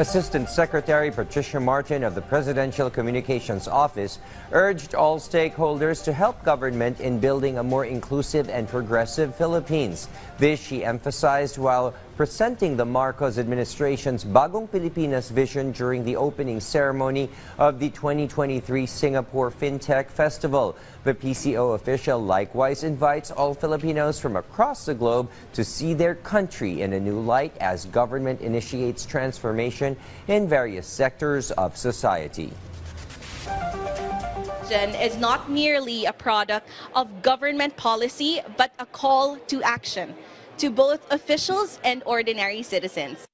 Assistant Secretary Patricia Martin of the Presidential Communications Office urged all stakeholders to help government in building a more inclusive and progressive Philippines. This she emphasized while presenting the Marcos administration's Bagong Pilipinas vision during the opening ceremony of the 2023 Singapore FinTech Festival. The PCO official likewise invites all Filipinos from across the globe to see their country in a new light as government initiates transformation in various sectors of society is not merely a product of government policy, but a call to action to both officials and ordinary citizens.